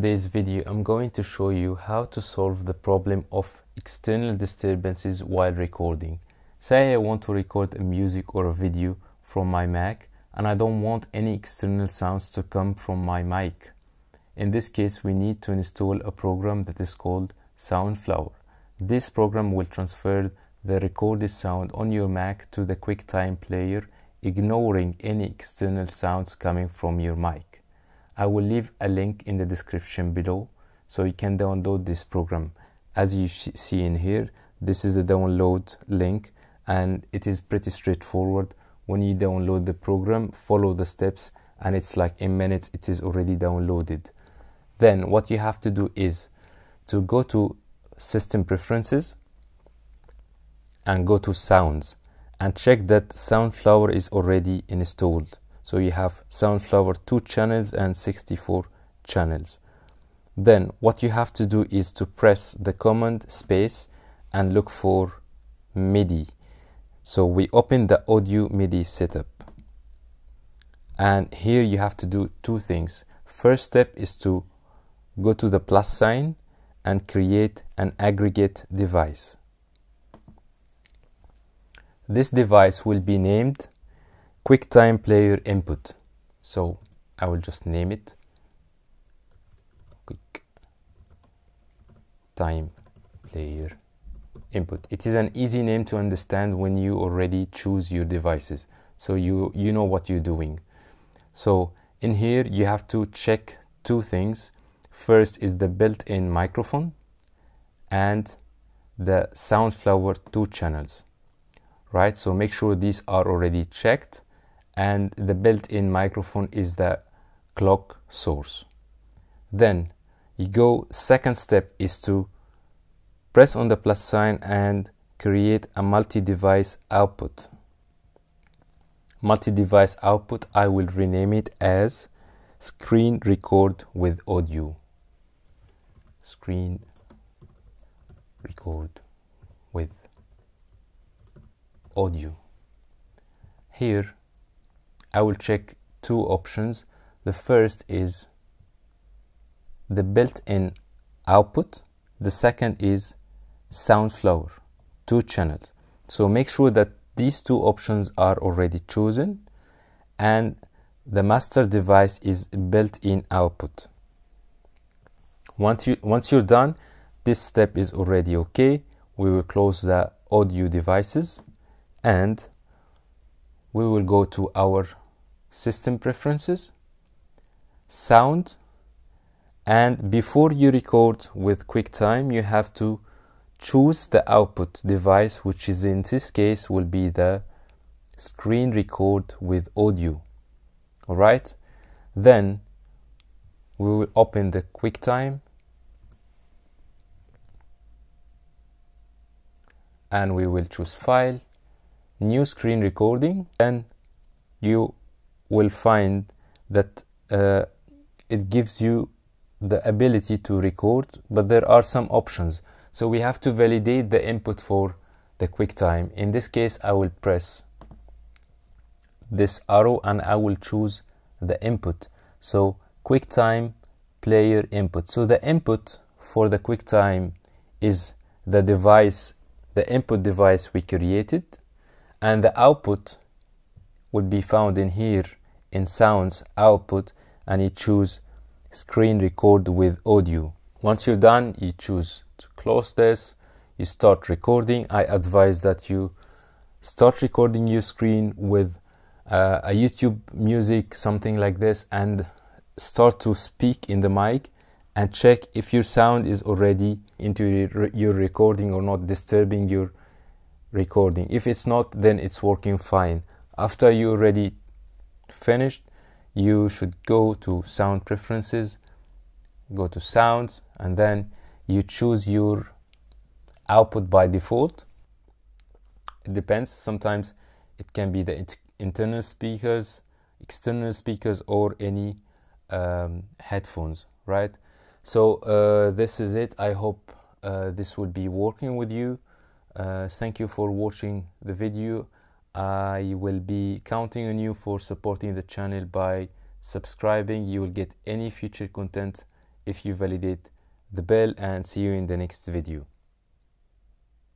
In this video I'm going to show you how to solve the problem of external disturbances while recording. Say I want to record a music or a video from my Mac and I don't want any external sounds to come from my mic. In this case we need to install a program that is called Soundflower. This program will transfer the recorded sound on your Mac to the QuickTime player ignoring any external sounds coming from your mic. I will leave a link in the description below so you can download this program. As you see in here, this is the download link and it is pretty straightforward. When you download the program, follow the steps and it's like in minutes it is already downloaded. Then what you have to do is to go to system preferences and go to sounds and check that Soundflower is already installed. So you have Soundflower 2 channels and 64 channels. Then what you have to do is to press the command space and look for MIDI. So we open the audio MIDI setup. And here you have to do two things. First step is to go to the plus sign and create an aggregate device. This device will be named QuickTime Player Input. So I will just name it QuickTime Player Input. It is an easy name to understand when you already choose your devices. So you, you know what you're doing. So in here you have to check two things. First is the built-in microphone and the Soundflower 2 channels right so make sure these are already checked and the built-in microphone is the clock source. Then you go second step is to press on the plus sign and create a multi-device output. Multi-device output I will rename it as screen record with audio. Screen record with audio. Here I will check two options. The first is the built-in output. The second is Soundflower, two channels. So make sure that these two options are already chosen and the master device is built-in output. Once, you, once you're done, this step is already okay. We will close the audio devices and we will go to our system preferences sound and before you record with QuickTime you have to choose the output device which is in this case will be the screen record with audio. All right? Then we will open the QuickTime and we will choose file new screen recording. Then you will find that uh, it gives you the ability to record but there are some options. So we have to validate the input for the QuickTime in this case I will press this arrow and I will choose the input. So QuickTime player input. So the input for the QuickTime is the device the input device we created and the output would be found in here in sounds output and you choose screen record with audio. Once you're done you choose to close this you start recording. I advise that you start recording your screen with uh, a youtube music something like this and start to speak in the mic and check if your sound is already into your recording or not disturbing your recording. If it's not then it's working fine. After you already finished you should go to sound preferences go to sounds and then you choose your output by default. It depends. Sometimes it can be the internal speakers external speakers or any um, headphones right? So uh, this is it. I hope uh, this will be working with you. Uh, thank you for watching the video I will be counting on you for supporting the channel by subscribing. You will get any future content if you validate the bell and see you in the next video